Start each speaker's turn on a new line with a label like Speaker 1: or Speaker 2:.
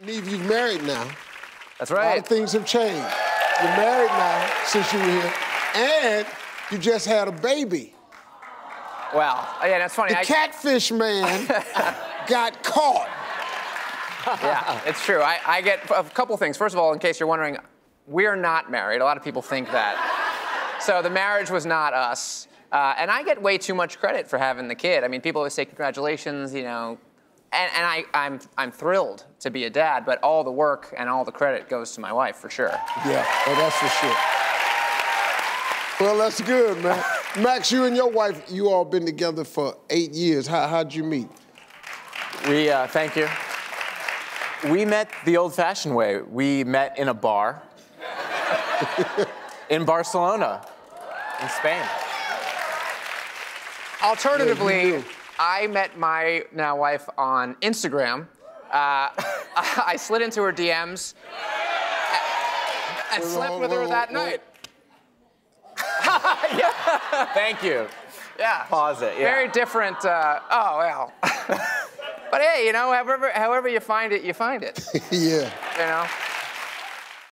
Speaker 1: Nev, you've married now.
Speaker 2: That's right.
Speaker 1: A lot of things have changed. You're married now since you were here, and you just had a baby.
Speaker 2: Well, yeah, that's funny.
Speaker 1: The
Speaker 2: I,
Speaker 1: catfish man got caught.
Speaker 2: yeah, it's true. I, I get a couple things. First of all, in case you're wondering, we're not married. A lot of people think that. So the marriage was not us. Uh, and I get way too much credit for having the kid. I mean, people always say congratulations, you know, and, and I, I'm, I'm thrilled to be a dad, but all the work and all the credit goes to my wife for sure.
Speaker 1: Yeah, well, that's for sure. Well, that's good, man. Max, you and your wife, you all been together for eight years. How, how'd you meet?
Speaker 3: We, uh, thank you. We met the old fashioned way. We met in a bar in Barcelona, in Spain.
Speaker 2: Alternatively, I met my now wife on Instagram. Uh, I slid into her DMs and slept with her that night.
Speaker 3: Thank you.
Speaker 2: Yeah.
Speaker 3: Pause it, yeah.
Speaker 2: Very different. Uh, oh well. but hey, you know, however, however you find it, you find it.
Speaker 1: yeah.
Speaker 2: You know.